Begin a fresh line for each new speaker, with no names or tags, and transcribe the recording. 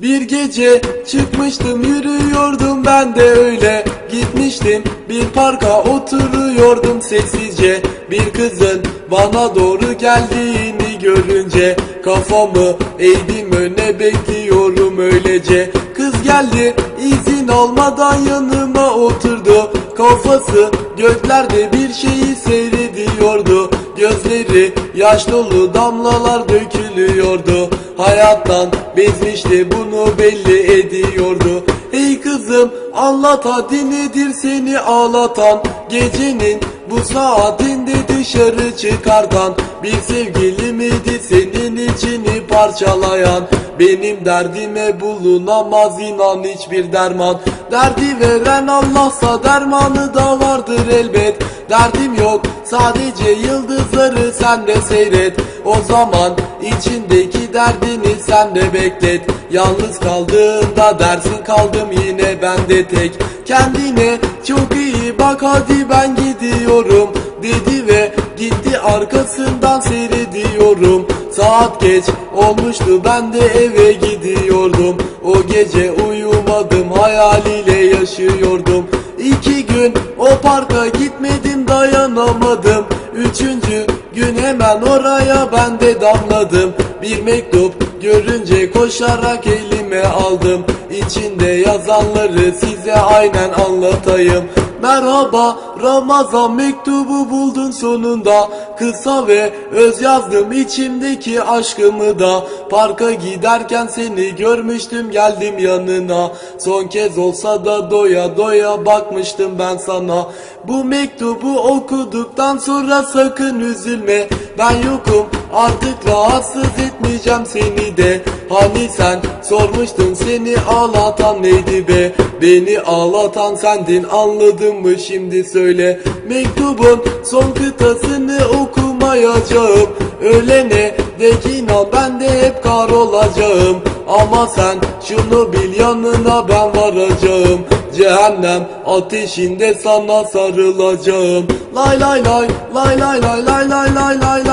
Bir gece çıkmıştım yürüyordum. Ben de öyle Gitmiştim. Bir parka oturuyordum sessizce. Bir kızın bana doğru geldiğini görünce Kafamı eğdim öne bekliyorum öylece. Kız geldi izin almadan yanıma oturdu. Kafası göklerde bir şeyi seyrediyordu Gözleri yaş dolu damlalar dökülüyordu. Hayattan bezmişti bunu belli ediyordu. Ey kızım anlat hadi nedir seni ağlatan? Gecenin bu saatinde dışarı çıkartan Bir sevgili miydi senin içini parçalayan? Benim derdime bulunamaz inan hiçbir derman. Derdi veren Allah'sa dermanı da vardır elbet. Derdim yok sadece yıldızları sen de seyret. O zaman içindeki derdini sen de beklet. Yalnız kaldığında dersin kaldım yine ben de tek. Kendine çok iyi bak hadi ben gidiyorum. Dedi ve gitti arkasından seyrediyorum. Saat geç olmuştu ben de eve gidiyordum. O gece uyumadım hayaliyle yaşıyordum dayanamadım Üçüncü gün hemen oraya ben de damladım. Bir mektup görünce koşarak elime aldım. İçinde yazanları size aynen anlatayım Merhaba Ramazan mektubu buldun sonunda. Kısa ve öz yazdım içimdeki aşkımı da. Parka giderken seni görmüştüm geldim yanına. Son kez olsa da doya doya bakmıştım ben sana. Bu mektubu okuduktan sonra sakın üzülme Ben yokum artık rahatsız etmeyeceğim seni de. Hani sen sormuştun seni ağlatan neydi be? Beni ağlatan sendin anladın mı şimdi söyle. Mektubun son kıtasını okumayacağım. Ölene dek inan ben de hep kar olacağım. Ama sen şunu bil yanına ben varacağım. Cehennem ateşinde sana sarılacağım. Lay lay lay lay lay lay lay lay lay